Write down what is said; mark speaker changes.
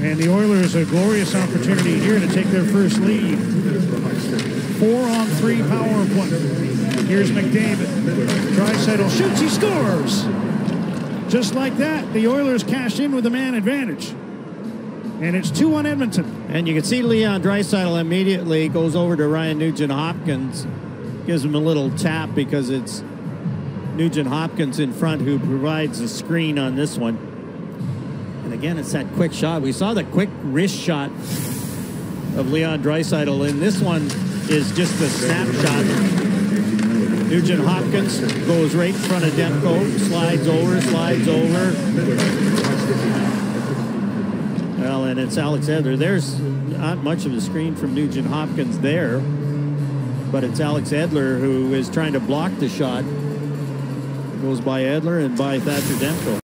Speaker 1: And the Oilers a glorious opportunity here to take their first lead. Four on three power play. Here's McDavid. Draisaitl shoots, he scores. Just like that, the Oilers cash in with a man advantage. And it's 2-1 Edmonton.
Speaker 2: And you can see Leon Draisaitl immediately goes over to Ryan Nugent Hopkins, gives him a little tap because it's Nugent Hopkins in front who provides the screen on this one. And again, it's that quick shot. We saw the quick wrist shot of Leon Draisaitl, and this one is just a snapshot. Nugent Hopkins goes right in front of Demko, slides over, slides over. Well, and it's Alex Edler. There's not much of a screen from Nugent Hopkins there, but it's Alex Edler who is trying to block the shot. Goes by Edler and by Thatcher Demko.